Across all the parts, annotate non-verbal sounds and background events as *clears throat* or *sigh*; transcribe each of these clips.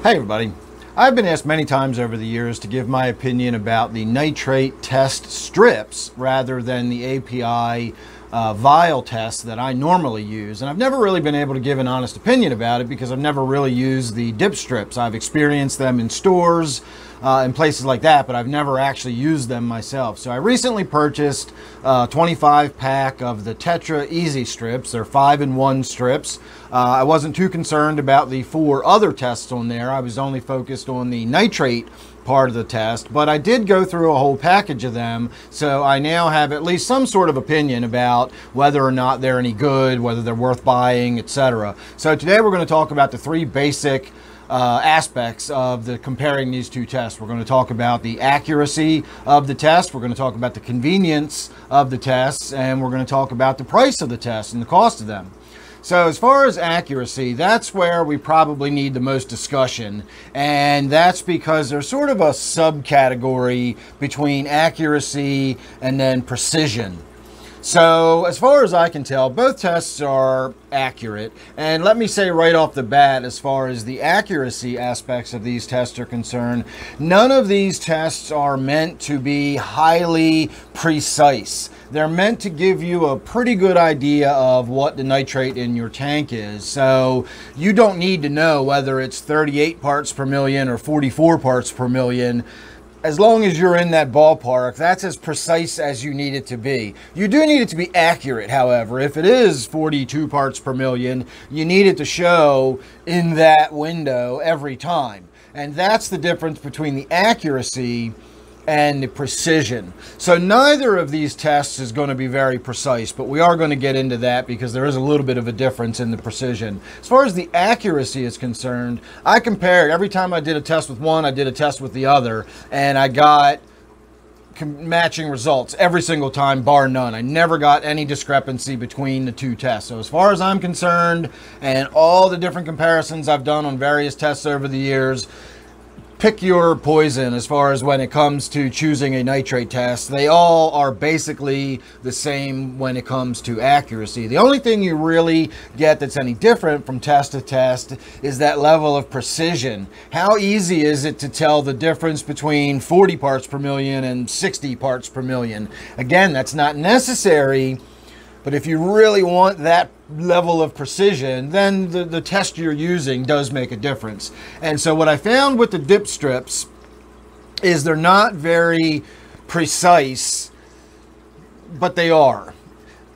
Hey everybody. I've been asked many times over the years to give my opinion about the nitrate test strips rather than the API uh, vial test that I normally use. And I've never really been able to give an honest opinion about it because I've never really used the dip strips. I've experienced them in stores, uh, in places like that, but I've never actually used them myself. So I recently purchased a 25 pack of the Tetra Easy strips. They're five in one strips. Uh, I wasn't too concerned about the four other tests on there. I was only focused on the nitrate part of the test, but I did go through a whole package of them, so I now have at least some sort of opinion about whether or not they're any good, whether they're worth buying, etc. So today we're going to talk about the three basic uh, aspects of the comparing these two tests. We're going to talk about the accuracy of the test, we're going to talk about the convenience of the tests, and we're going to talk about the price of the test and the cost of them. So as far as accuracy, that's where we probably need the most discussion. And that's because there's sort of a subcategory between accuracy and then precision. So, as far as I can tell, both tests are accurate. And let me say right off the bat, as far as the accuracy aspects of these tests are concerned, none of these tests are meant to be highly precise. They're meant to give you a pretty good idea of what the nitrate in your tank is. So, you don't need to know whether it's 38 parts per million or 44 parts per million as long as you're in that ballpark, that's as precise as you need it to be. You do need it to be accurate, however. If it is 42 parts per million, you need it to show in that window every time. And that's the difference between the accuracy and the precision. So neither of these tests is going to be very precise, but we are going to get into that because there is a little bit of a difference in the precision. As far as the accuracy is concerned, I compared every time I did a test with one, I did a test with the other, and I got matching results every single time, bar none. I never got any discrepancy between the two tests. So, as far as I'm concerned, and all the different comparisons I've done on various tests over the years, pick your poison as far as when it comes to choosing a nitrate test. They all are basically the same when it comes to accuracy. The only thing you really get that's any different from test to test is that level of precision. How easy is it to tell the difference between 40 parts per million and 60 parts per million? Again, that's not necessary but if you really want that level of precision, then the, the test you're using does make a difference. And so what I found with the dip strips is they're not very precise, but they are.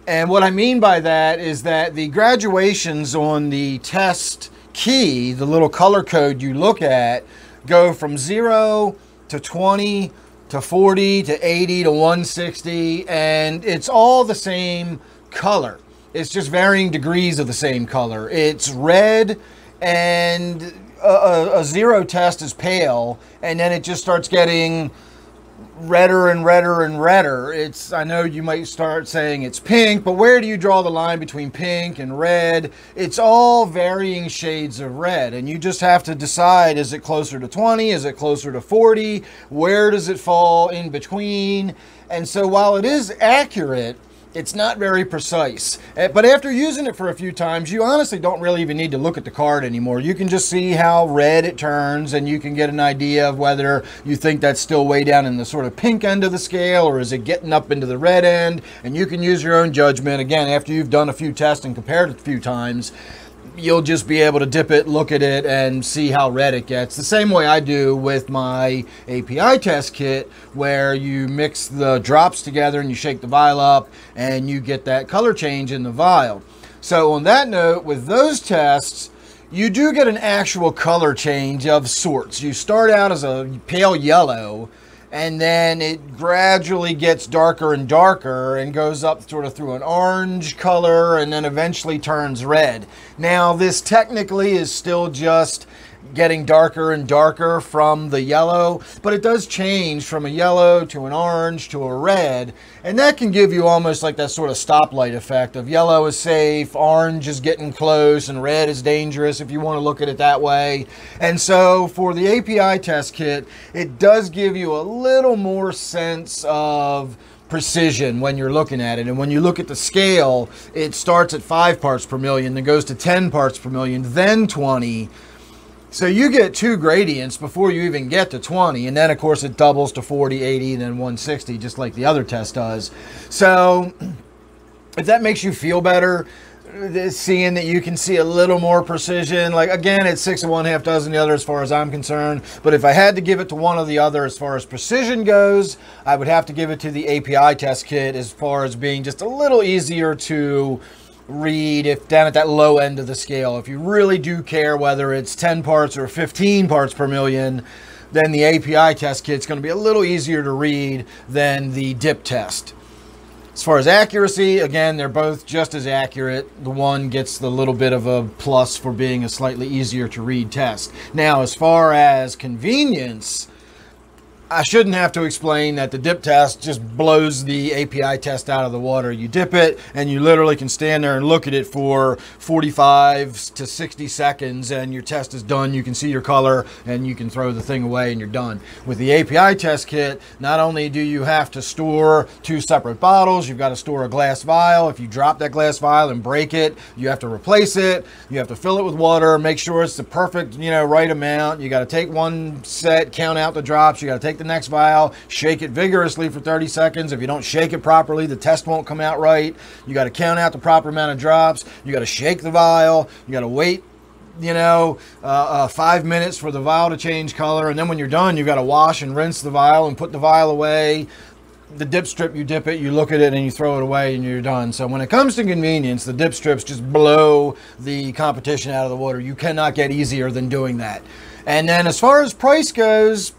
And what I mean by that is that the graduations on the test key, the little color code you look at, go from 0 to 20 to 40 to 80 to 160, and it's all the same color. It's just varying degrees of the same color. It's red and a, a, zero test is pale, and then it just starts getting redder and redder and redder. It's I know you might start saying it's pink, but where do you draw the line between pink and red? It's all varying shades of red, and you just have to decide is it closer to 20, is it closer to 40, where does it fall in between? And so while it is accurate, it's not very precise. Eh, but after using it for a few times, you honestly don't really even need to look at the card anymore. You can just see how red it turns and you can get an idea of whether you think that's still way down in the sort of pink end of the scale or is it getting up into the red end. And you can use your own judgment again after you've done a few tests and compared it a few times you'll just be able to dip it, look at it, and see how red it gets. The same way I do with my API test kit, where you mix the drops together and you shake the vial up, and you get that color change in the vial. So, on that note, with those tests, you do get an actual color change of sorts. You start out as a pale yellow and then it gradually gets darker and darker and goes up sort of through an orange color and then eventually turns red. Now, this technically is still just getting darker and darker from the yellow, but it does change from a yellow to an orange to a red, and that can give you almost like that sort of stoplight effect of yellow is safe, orange is getting close, and red is dangerous if you want to look at it that way. And so for the API test kit, it does give you a little more sense of precision when you're looking at it. And when you look at the scale, it starts at 5 parts per million, then goes to 10 parts per million, then 20 So you get two gradients before you even get to 20, and then of course it doubles to 40, 80, and then 160, just like the other test does. So *clears throat* if that makes you feel better, uh, seeing that you can see a little more precision. Like again, it's six of one, half dozen the other as far as I'm concerned. But if I had to give it to one or the other as far as precision goes, I would have to give it to the API test kit as far as being just a little easier to read if down at that low end of the scale. If you really do care whether it's 10 parts or 15 parts per million, then the API test kit is going to be a little easier to read than the dip test. As far as accuracy, again, they're both just as accurate. The one gets the little bit of a plus for being a slightly easier to read test. Now, as far as convenience, I shouldn't have to explain that the dip test just blows the API test out of the water. You dip it and you literally can stand there and look at it for 45 to 60 seconds and your test is done. You can see your color and you can throw the thing away and you're done. With the API test kit, not only do you have to store two separate bottles, you've got to store a glass vial. If you drop that glass vial and break it, you have to replace it. You have to fill it with water, make sure it's the perfect, you know, right amount. You got to take one set, count out the drops. You got to take the next vial, shake it vigorously for 30 seconds. If you don't shake it properly, the test won't come out right. You got to count out the proper amount of drops. You got to shake the vial. You got to wait you know, uh, uh, five minutes for the vial to change color. And then when you're done, you've got to wash and rinse the vial and put the vial away. The dip strip, you dip it, you look at it, and you throw it away, and you're done. So when it comes to convenience, the dip strips just blow the competition out of the water. You cannot get easier than doing that. And then as far as price goes,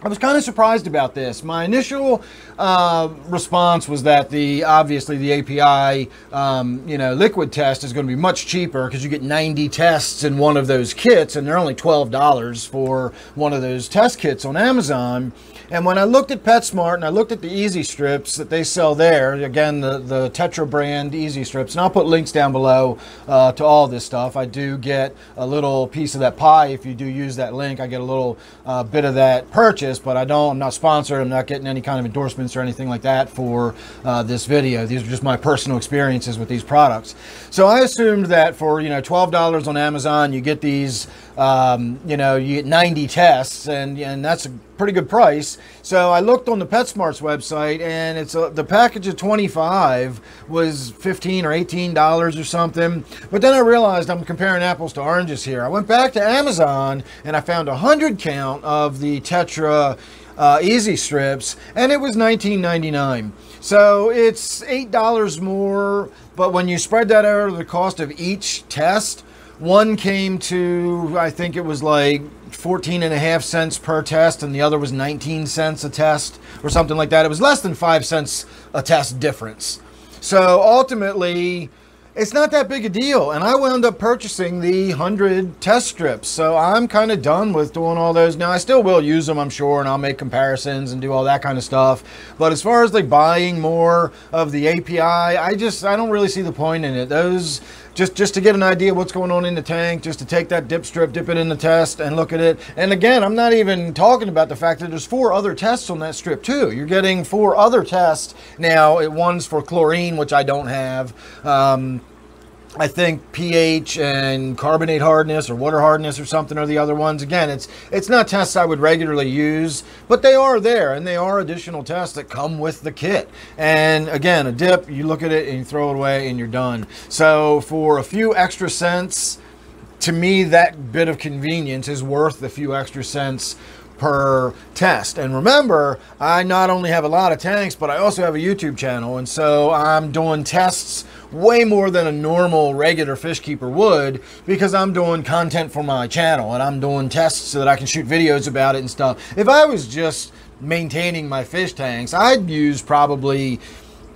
I was kind of surprised about this. My initial uh, response was that the obviously the API um, you know liquid test is going to be much cheaper because you get 90 tests in one of those kits, and they're only $12 for one of those test kits on Amazon. And when I looked at PetSmart and I looked at the Easy Strips that they sell there, again the the Tetra brand Easy Strips, and I'll put links down below uh, to all this stuff. I do get a little piece of that pie if you do use that link. I get a little uh, bit of that purchase but I don't, I'm not sponsored. I'm not getting any kind of endorsements or anything like that for uh, this video. These are just my personal experiences with these products. So I assumed that for, you know, $12 on Amazon, you get these, um, you know, you get 90 tests and, and that's a pretty good price. So I looked on the PetSmart's website and it's a, the package of 25 was 15 or 18 dollars or something. But then I realized I'm comparing apples to oranges here. I went back to Amazon and I found a 100 count of the Tetra uh, Easy Strips, and it was $19.99. So it's $8 more, but when you spread that over the cost of each test, one came to, I think it was like 14 and a half cents per test, and the other was 19 cents a test, or something like that. It was less than 5 cents a test difference. So ultimately, it's not that big a deal. And I wound up purchasing the 100 test strips. So I'm kind of done with doing all those. Now, I still will use them, I'm sure, and I'll make comparisons and do all that kind of stuff. But as far as like buying more of the API, I just, I don't really see the point in it. Those, just, just to get an idea of what's going on in the tank, just to take that dip strip, dip it in the test and look at it. And again, I'm not even talking about the fact that there's four other tests on that strip too. You're getting four other tests. Now, one's for chlorine, which I don't have. Um, I think pH and carbonate hardness or water hardness or something are the other ones. Again, it's it's not tests I would regularly use, but they are there and they are additional tests that come with the kit. And again, a dip, you look at it and you throw it away and you're done. So for a few extra cents, to me that bit of convenience is worth the few extra cents per test. And remember, I not only have a lot of tanks, but I also have a YouTube channel. And so I'm doing tests way more than a normal regular fish keeper would because I'm doing content for my channel and I'm doing tests so that I can shoot videos about it and stuff. If I was just maintaining my fish tanks, I'd use probably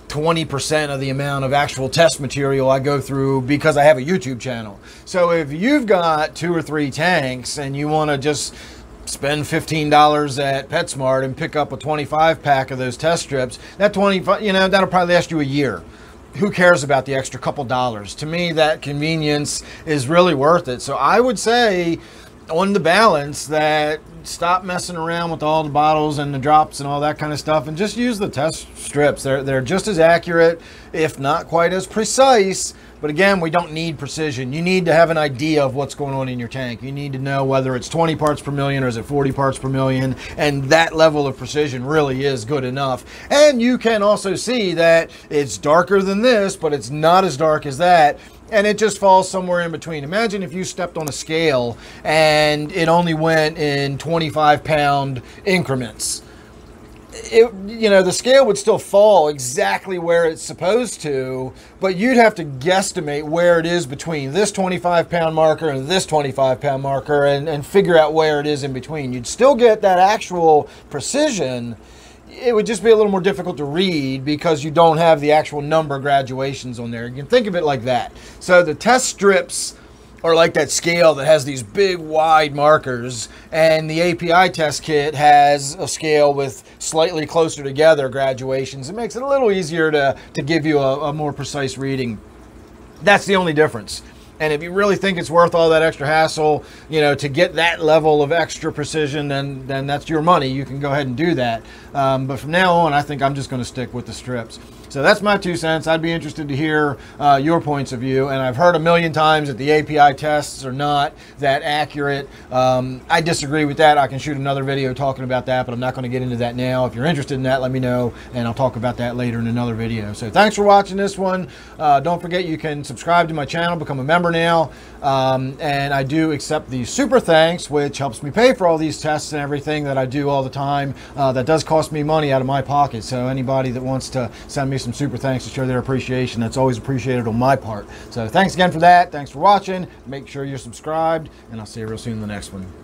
20% of the amount of actual test material I go through because I have a YouTube channel. So if you've got two or three tanks and you want to just spend $15 at PetSmart and pick up a 25 pack of those test strips, that 25, you know, that'll probably last you a year who cares about the extra couple dollars? To me, that convenience is really worth it. So I would say, on the balance, that stop messing around with all the bottles and the drops and all that kind of stuff, and just use the test strips. They're they're just as accurate, if not quite as precise, But again, we don't need precision. You need to have an idea of what's going on in your tank. You need to know whether it's 20 parts per million or is it 40 parts per million. And that level of precision really is good enough. And you can also see that it's darker than this, but it's not as dark as that and it just falls somewhere in between. Imagine if you stepped on a scale and it only went in 25 pound increments it, you know, the scale would still fall exactly where it's supposed to, but you'd have to guesstimate where it is between this 25 pound marker and this 25 pound marker and, and figure out where it is in between. You'd still get that actual precision. It would just be a little more difficult to read because you don't have the actual number graduations on there. You can think of it like that. So the test strips or like that scale that has these big wide markers and the API test kit has a scale with slightly closer together graduations. It makes it a little easier to, to give you a, a more precise reading. That's the only difference. And if you really think it's worth all that extra hassle, you know, to get that level of extra precision, then then that's your money. You can go ahead and do that. Um, but from now on, I think I'm just going to stick with the strips. So that's my two cents. I'd be interested to hear uh, your points of view. And I've heard a million times that the API tests are not that accurate. Um, I disagree with that. I can shoot another video talking about that, but I'm not going to get into that now. If you're interested in that, let me know, and I'll talk about that later in another video. So thanks for watching this one. Uh, don't forget you can subscribe to my channel, become a member now. Um, and I do accept the super thanks, which helps me pay for all these tests and everything that I do all the time. Uh, that does cost me money out of my pocket. So anybody that wants to send me some super thanks to show their appreciation. That's always appreciated on my part. So thanks again for that. Thanks for watching. Make sure you're subscribed, and I'll see you real soon in the next one.